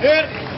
Here.